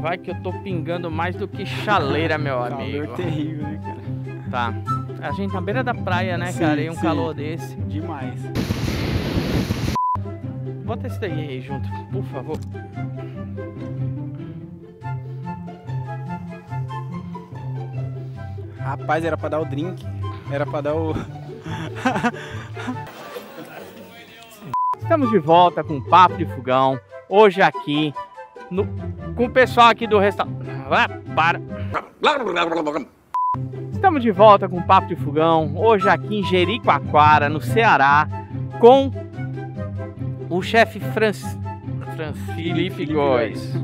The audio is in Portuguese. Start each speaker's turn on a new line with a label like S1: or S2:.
S1: Vai que eu tô pingando mais do que chaleira, meu amigo.
S2: Calor terrível, né, cara?
S1: Tá. A gente na beira da praia, né,
S2: Sim,
S1: cara? E um
S2: sim.
S1: calor desse.
S2: Demais.
S1: Bota esse daí aí junto, por favor.
S2: Rapaz, era pra dar o drink. Era pra dar o.
S1: Estamos de volta com o Papo de Fogão. Hoje aqui no- com o pessoal aqui do restaurante. Para. Estamos de volta com o Papo de Fogão. Hoje aqui em Jericoacoara, no Ceará, com o chefe Francis. Fran- Felipe Góes.